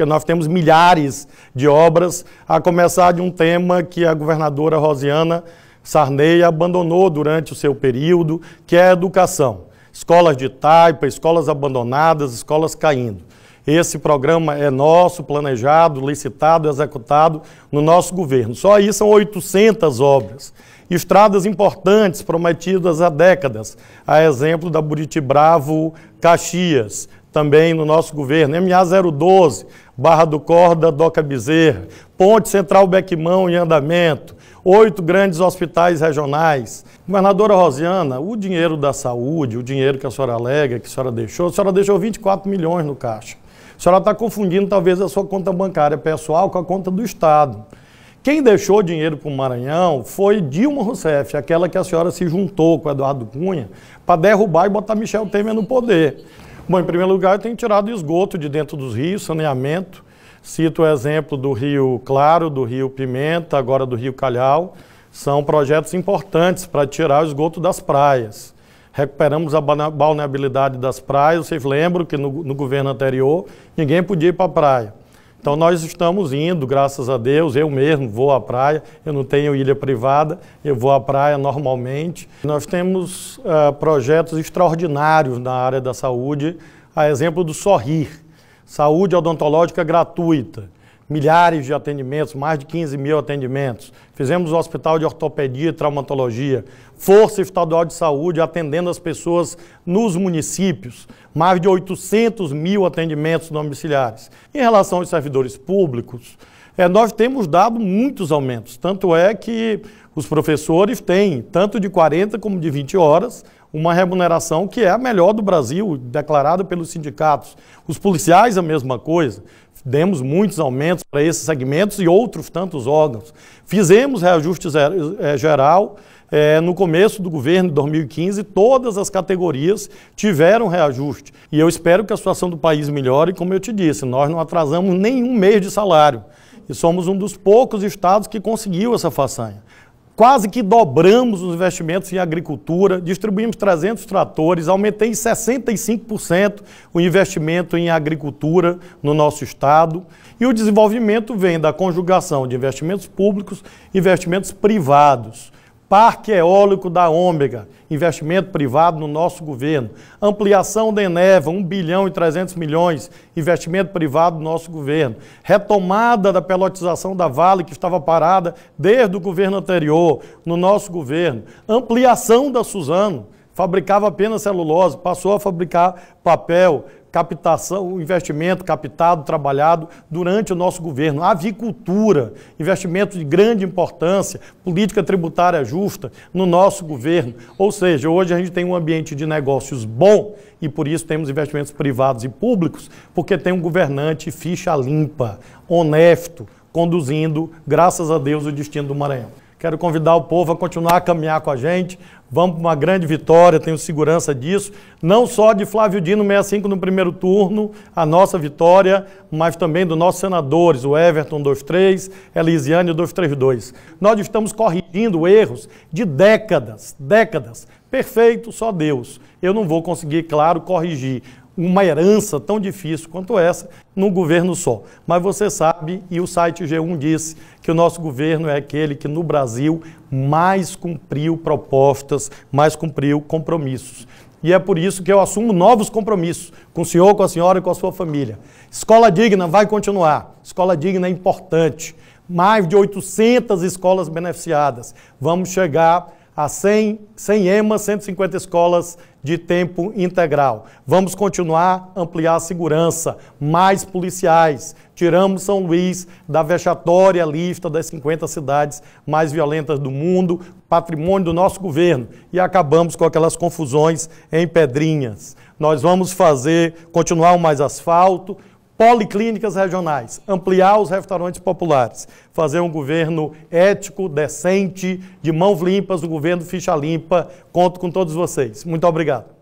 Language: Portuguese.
porque nós temos milhares de obras, a começar de um tema que a governadora Rosiana Sarney abandonou durante o seu período, que é a educação. Escolas de taipa, escolas abandonadas, escolas caindo. Esse programa é nosso, planejado, licitado, executado no nosso governo. Só aí são 800 obras. Estradas importantes prometidas há décadas, a exemplo da Buriti Bravo Caxias, também no nosso governo, MA012, Barra do Corda, Doca Bezerra, Ponte Central Bequimão em andamento, oito grandes hospitais regionais. Governadora Rosiana, o dinheiro da saúde, o dinheiro que a senhora alega, que a senhora deixou, a senhora deixou 24 milhões no caixa. A senhora está confundindo talvez a sua conta bancária pessoal com a conta do Estado. Quem deixou dinheiro para o Maranhão foi Dilma Rousseff, aquela que a senhora se juntou com Eduardo Cunha para derrubar e botar Michel Temer no poder. Bom, em primeiro lugar, tenho tirado esgoto de dentro dos rios, saneamento. Cito o exemplo do Rio Claro, do Rio Pimenta, agora do Rio Calhau. São projetos importantes para tirar o esgoto das praias recuperamos a balneabilidade das praias. Vocês lembram que no, no governo anterior ninguém podia ir para a praia. Então nós estamos indo, graças a Deus, eu mesmo vou à praia, eu não tenho ilha privada, eu vou à praia normalmente. Nós temos uh, projetos extraordinários na área da saúde, a exemplo do Sorrir, saúde odontológica gratuita milhares de atendimentos, mais de 15 mil atendimentos. Fizemos o Hospital de Ortopedia e Traumatologia, Força Estadual de Saúde atendendo as pessoas nos municípios, mais de 800 mil atendimentos domiciliares. Em relação aos servidores públicos, é, nós temos dado muitos aumentos, tanto é que os professores têm, tanto de 40 como de 20 horas, uma remuneração que é a melhor do Brasil, declarada pelos sindicatos. Os policiais, a mesma coisa. Demos muitos aumentos para esses segmentos e outros tantos órgãos. Fizemos reajuste eh, geral é, no começo do governo de 2015, todas as categorias tiveram reajuste. E eu espero que a situação do país melhore. Como eu te disse, nós não atrasamos nenhum mês de salário. E somos um dos poucos estados que conseguiu essa façanha quase que dobramos os investimentos em agricultura, distribuímos 300 tratores, aumentei em 65% o investimento em agricultura no nosso estado. E o desenvolvimento vem da conjugação de investimentos públicos e investimentos privados. Parque eólico da Ômega, investimento privado no nosso governo. Ampliação da Eneva, 1 bilhão e 300 milhões, investimento privado no nosso governo. Retomada da pelotização da Vale, que estava parada desde o governo anterior, no nosso governo. Ampliação da Suzano, fabricava apenas celulose, passou a fabricar papel captação, investimento captado, trabalhado durante o nosso governo. Avicultura, investimento de grande importância, política tributária justa no nosso governo. Ou seja, hoje a gente tem um ambiente de negócios bom e por isso temos investimentos privados e públicos, porque tem um governante ficha limpa, honesto, conduzindo, graças a Deus, o destino do Maranhão. Quero convidar o povo a continuar a caminhar com a gente. Vamos para uma grande vitória, tenho segurança disso. Não só de Flávio Dino 65 no primeiro turno, a nossa vitória, mas também dos nossos senadores, o Everton 23, Elisiane 232. Nós estamos corrigindo erros de décadas, décadas. Perfeito, só Deus. Eu não vou conseguir, claro, corrigir uma herança tão difícil quanto essa num governo só. Mas você sabe, e o site G1 disse, que o nosso governo é aquele que no Brasil mais cumpriu propostas, mais cumpriu compromissos. E é por isso que eu assumo novos compromissos com o senhor, com a senhora e com a sua família. Escola digna vai continuar. Escola digna é importante. Mais de 800 escolas beneficiadas. Vamos chegar a 100, 100 EMAs, 150 escolas de tempo integral. Vamos continuar a ampliar a segurança, mais policiais. Tiramos São Luís da vexatória lista das 50 cidades mais violentas do mundo, patrimônio do nosso governo, e acabamos com aquelas confusões em pedrinhas. Nós vamos fazer, continuar o mais asfalto, policlínicas regionais, ampliar os restaurantes populares, fazer um governo ético, decente, de mãos limpas, um governo ficha limpa. Conto com todos vocês. Muito obrigado.